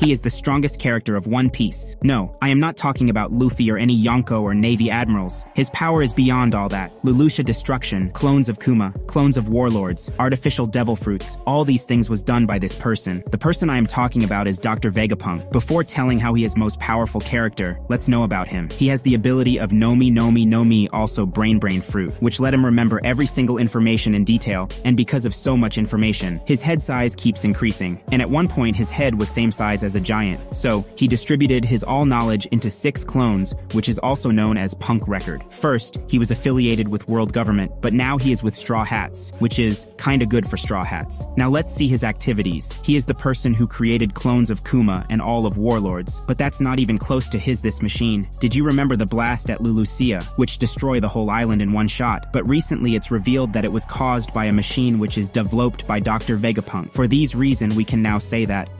He is the strongest character of One Piece. No, I am not talking about Luffy or any Yonko or Navy admirals. His power is beyond all that. Lulusia destruction, clones of Kuma, clones of warlords, artificial devil fruits, all these things was done by this person. The person I am talking about is Dr. Vegapunk. Before telling how he is most powerful character, let's know about him. He has the ability of Nomi Nomi no Mi also Brain Brain Fruit, which let him remember every single information in detail, and because of so much information, his head size keeps increasing, and at one point his head was same size as a giant. So, he distributed his all knowledge into six clones, which is also known as Punk Record. First, he was affiliated with world government, but now he is with Straw Hats, which is kinda good for Straw Hats. Now let's see his activities. He is the person who created clones of Kuma and all of Warlords, but that's not even close to his this machine. Did you remember the blast at Lulusia, which destroyed the whole island in one shot? But recently it's revealed that it was caused by a machine which is developed by Dr. Vegapunk. For these reason, we can now say that